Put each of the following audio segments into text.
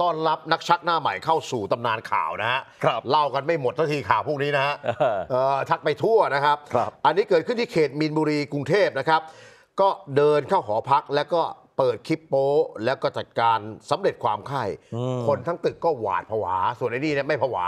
ต้อนรับนักชักหน้าใหม่เข้าสู่ตำนานข่าวนะฮะครับเล่ากันไม่หมดทันทีข่าวพวกนี้นะฮะเออเอ่อทักไปทั่วนะครับ ครับอันนี้เกิดขึ้นที่เขตมีนบุรีกรุงเทพนะครับ ก็เดินเข้าหอพักแล้วก็เปิดคลิปโป๊แล้วก็จัดการสำเร็จความไข้คนทั้งตึกก็หวาดผวา ส่วนไอ้นี่เนี่ยไม่ผวา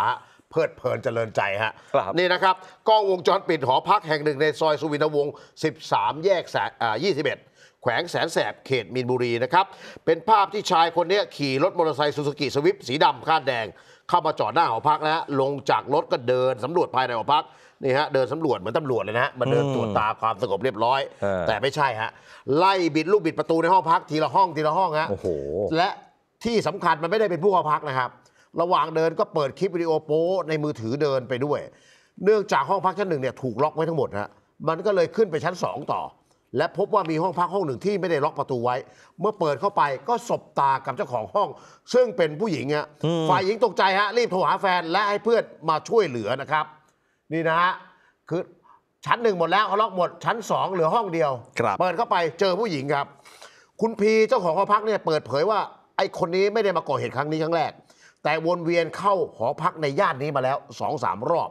เพลิดเพลินเจริญใจฮะครับ นี่นะครับกล้องวงจรปิดหอพักแห่งหนึ่งในซอยสุวินทวงศ์ 13 แยกแสนอ่า21 แขวงแสนแสบเขตมีนบุรีนะครับ เป็นภาพที่ชายคนเนี้ยขี่รถมอเตอร์ไซค์ซูซูกิสวิฟสีดำคาดแดง เข้ามาจอดหน้าหอพักนะฮะลงจากรถก็เดินสำรวจภายในหอพักนี่ฮะเดินสำรวจเหมือนตำรวจเลยนะฮะมาเดินตรวจตาความสงบเรียบร้อย เออ แต่ไม่ใช่ฮะไล่บิดลูกบิดประตูในห้องพักทีละห้องทีละห้องฮะ โอ้โห และที่สำคัญมันไม่ได้เป็นผู้เข้าพักนะครับ ระหว่างเดินก็เปิดคลิปวิดีโอโป๊ในมือถือเดินไปด้วย เนื่องจากห้องพักชั้นหนึ่งเนี่ยถูกล็อกไว้ทั้งหมดฮะมันก็เลยขึ้นไปชั้น 2 ต่อ และพบว่ามีห้องพักห้องหนึ่งที่ไม่ได้ล็อกประตูไว้ เมื่อเปิดเข้าไปก็สบตากับเจ้าของห้อง ซึ่งเป็นผู้หญิงฮะฝ่ายหญิงตกใจฮะรีบโทรหาแฟนและให้เพื่อนมาช่วยเหลือนะครับ นี่นะฮะคือชั้นหนึ่งหมดแล้วเขาล็อกหมดชั้นสองเหลือห้องเดียวครับเปิดเข้าไปเจอผู้หญิงครับ คุณพีเจ้าของหอพักเนี่ยเปิดเผยว่าไอ้คนนี้ไม่ได้มาก่อเหตุครั้งนี้ครั้งแรก แต่วนเวียนเข้าหอพักในย่านนี้มาแล้วสองสามรอบ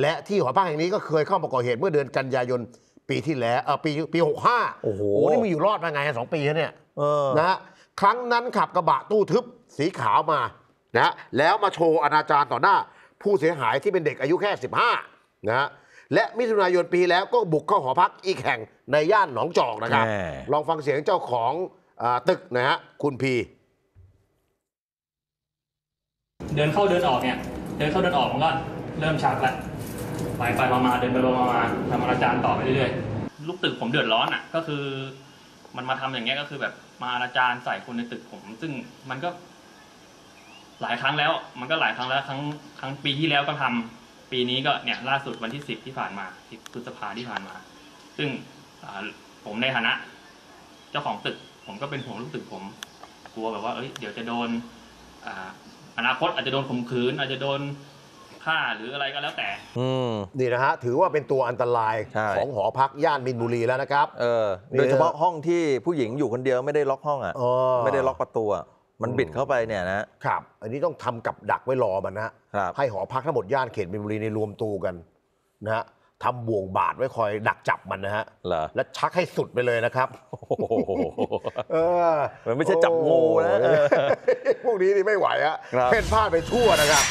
และที่หอพักแห่งนี้ก็เคยเข้ามาก่อเหตุเมื่อเดือนกันยายน ปีที่แล้วเออปีปีหกห้าโอ้โหนี่มีอยู่รอดมาไงสองปีแล้วเนี่ยเออนะฮะครั้งนั้นขับกระบะตู้ทึบสีขาวมานะฮะแล้วมาโชว์อนาจารต่อหน้า ผู้เสียหายที่เป็นเด็กอายุแค่ 15นะฮะและมิถุนายนปีแล้วก็บุกเข้าหอพักอีกแห่งในย่านหนองจอกนะครับแหม่ลองฟังเสียงเจ้าของอาตึกนะฮะคุณพี เดินเข้าเดินออกเนี่ย เดินเข้าเดินออกมันก็เริ่มชักแล้ว ไปไปมามาเดินไปมามาทำอนาจารต่อไปเรื่อยๆลูกตึกผมเดือดร้อนอะ ก็คือ มันมาทำอย่างเงี้ยก็คือแบบมาอนาจารใส่คนในตึกผม ซึ่งมันก็ หลายครั้งแล้ว มันก็หลายครั้งแล้วครั้งครั้งปีที่แล้วก็ทำปีนี้ก็เนี่ย ล่าสุดวันที่สิบที่ผ่านมาสิบพฤษภาที่ผ่านมา ซึ่งผมในฐานะ เจ้าของตึก ผมก็เป็นห่วงลูกตึกผม กลัวแบบว่าเอ้ยเดี๋ยวจะโดนออนาคตอาจจะโดนข่มขืน อาจจะโดน ฆ่าหรืออะไรก็แล้วแต่ อืม นี่นะฮะ ถือว่าเป็นตัวอันตรายใช่ ของหอพักย่านมินบุรีแล้วนะครับ เออ นี่ โดยเฉพาะห้องที่ผู้หญิงอยู่คนเดียวไม่ได้ล็อกห้องอะ เออไม่ได้ล็อกประตูอะมันบิดเข้าไปเนี่ยนะ ครับ อันนี้ต้องทำกับดักไว้รอมันนะฮะครับ ให้หอพักทั้งหมดย่านเขตมินบุรีในรวมตัวกันนะฮะทำบ่วงบาดไว้คอยดักจับมันนะฮะ เหรอ และชักให้สุดไปเลยนะครับ โอ้โห เออมันไม่ใช่จับงูนะโอ้ยพวกนี้นี่ไม่ไหวอะครับ เพ่นพลาดไปทั่วนะครับ